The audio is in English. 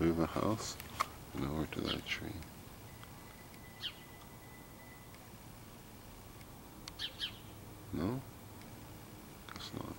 Through the house and over to that tree. No? Guess not.